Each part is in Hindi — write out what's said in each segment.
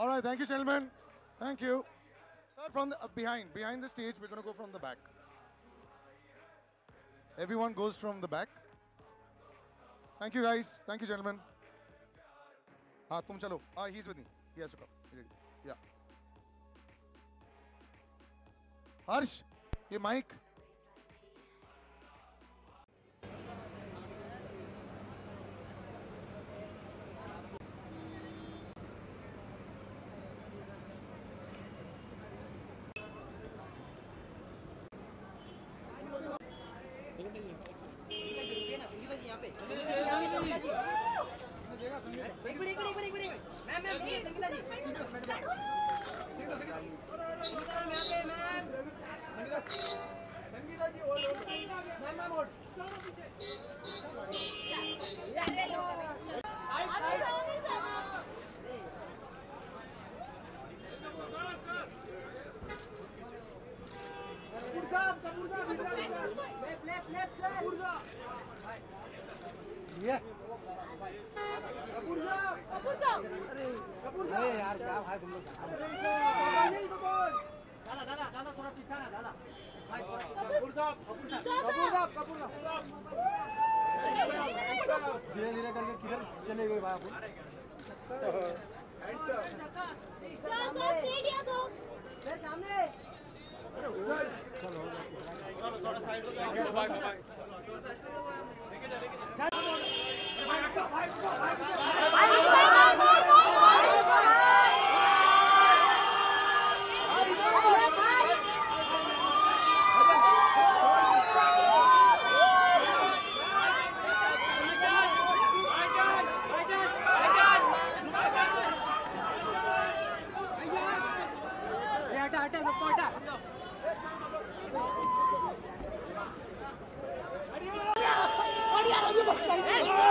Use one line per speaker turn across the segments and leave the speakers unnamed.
All right, thank you, gentlemen. Thank you. Sir, from the, uh, behind, behind the stage, we're going to go from the back. Everyone goes from the back. Thank you, guys. Thank you, gentlemen. हाँ तुम चलो हाँ he's with me he has to come He's ready. yeah हर्ष ये माइक
एक मिनट एक मिनट एक मिनट एक मिनट मैम मैम सुनिए संगीता जी संगीता मैम यहाँ पे ma'am Sangeeta ji hold hold ma'am ma'am hold Kapoor साहब कपूर साहब लेफ़्ट लेफ़्ट लेफ़्ट कपूर साहब ये कपूर साहब कपूर साहब अरे यार क्या भाई तुम लोग कपूर दादा दादा दादा थोड़ा पीछे ना दादा। भाई कपूर साहब कपूर साहब। कपूर साहब धीरे धीरे करके किधर चले गए भाई अपन सामने। हटा हटा सबको हटा सामने सामने भाई Hey!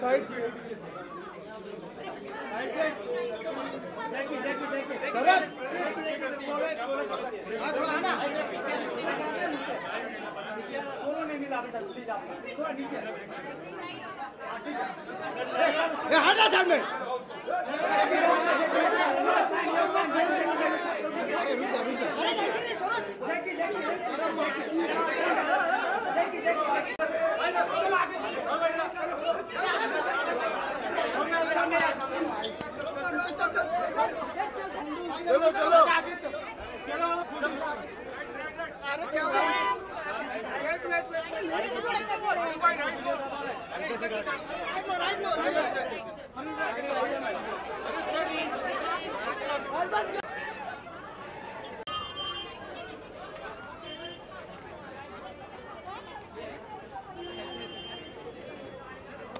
पाड़ू पाड़ू ए से सोलो नहीं मिला अभी तक थोड़ा नीचे हटा सामने। Thank you.